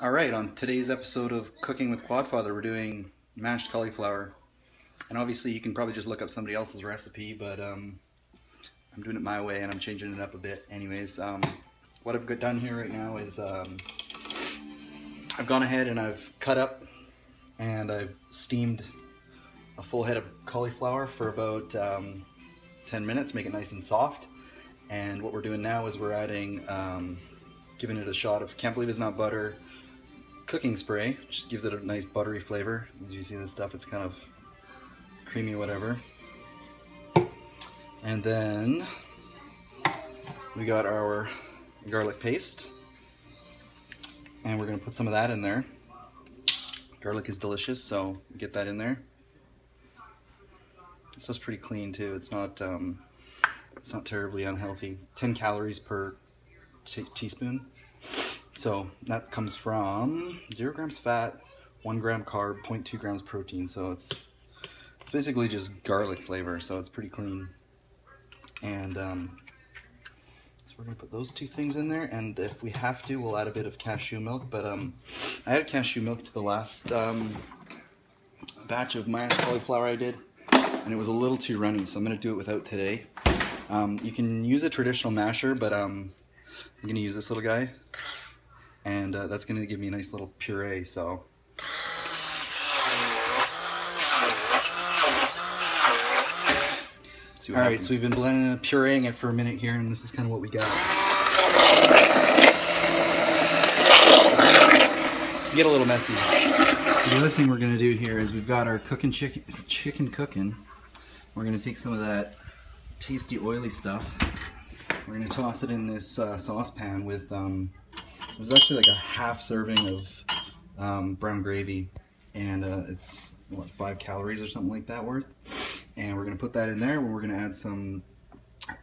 All right, on today's episode of Cooking with Quadfather, we're doing mashed cauliflower. And obviously, you can probably just look up somebody else's recipe, but um, I'm doing it my way and I'm changing it up a bit. Anyways, um, what I've got done here right now is um, I've gone ahead and I've cut up and I've steamed a full head of cauliflower for about um, 10 minutes, make it nice and soft. And what we're doing now is we're adding, um, giving it a shot of Can't Believe It's Not Butter cooking spray, which gives it a nice buttery flavor. As you see this stuff, it's kind of creamy whatever. And then we got our garlic paste. And we're gonna put some of that in there. Garlic is delicious, so get that in there. This is pretty clean too. It's not um, it's not terribly unhealthy. 10 calories per teaspoon. So that comes from zero grams fat, one gram carb, 0.2 grams protein. So it's it's basically just garlic flavor. So it's pretty clean. And um, so we're gonna put those two things in there. And if we have to, we'll add a bit of cashew milk. But um, I added cashew milk to the last um, batch of mashed cauliflower I did, and it was a little too runny. So I'm gonna do it without today. Um, you can use a traditional masher, but um, I'm gonna use this little guy and uh, that's going to give me a nice little puree. So. All right, so we've been blending, pureeing it for a minute here, and this is kind of what we got. Get a little messy. So the other thing we're gonna do here is we've got our cooking chicken, chicken cooking. We're gonna take some of that tasty oily stuff. We're gonna toss it in this uh, saucepan with um, there's actually like a half serving of um, brown gravy, and uh, it's what five calories or something like that worth. And we're gonna put that in there. We're gonna add some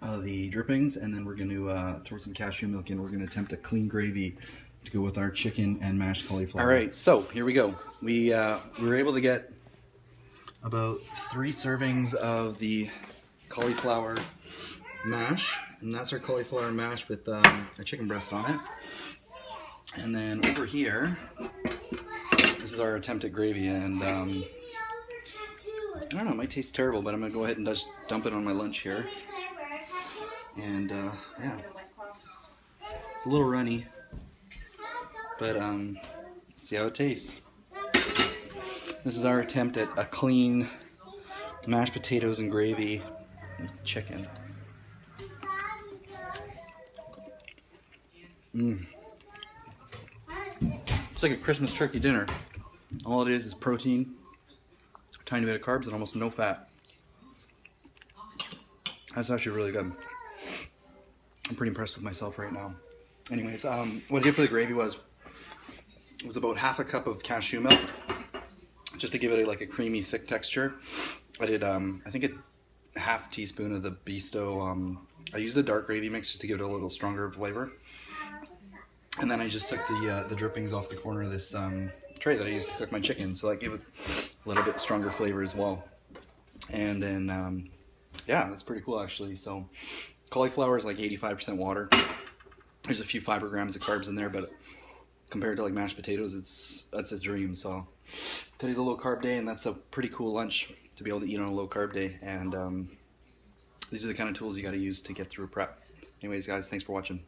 of the drippings, and then we're gonna uh, throw some cashew milk in. We're gonna attempt a clean gravy to go with our chicken and mashed cauliflower. All right, so here we go. We uh, we were able to get about three servings of the cauliflower mash, and that's our cauliflower mash with um, a chicken breast on it. And then over here, this is our attempt at gravy, and um, I don't know, it might taste terrible, but I'm gonna go ahead and just dump it on my lunch here. And uh, yeah, it's a little runny, but um, see how it tastes. This is our attempt at a clean mashed potatoes and gravy chicken. Mmm. It's like a Christmas turkey dinner. All it is is protein, a tiny bit of carbs, and almost no fat. That's actually really good. I'm pretty impressed with myself right now. Anyways, um, what I did for the gravy was was about half a cup of cashew milk, just to give it a, like a creamy, thick texture. I did, um, I think a half teaspoon of the Bisto. Um, I used the dark gravy mix to give it a little stronger flavor. And then I just took the uh, the drippings off the corner of this um, tray that I used to cook my chicken, so that gave it a little bit stronger flavor as well. And then, um, yeah, that's pretty cool actually. So cauliflower is like 85% water. There's a few fiber grams of carbs in there, but compared to like mashed potatoes, it's that's a dream. So today's a low carb day, and that's a pretty cool lunch to be able to eat on a low carb day. And um, these are the kind of tools you got to use to get through prep. Anyways, guys, thanks for watching.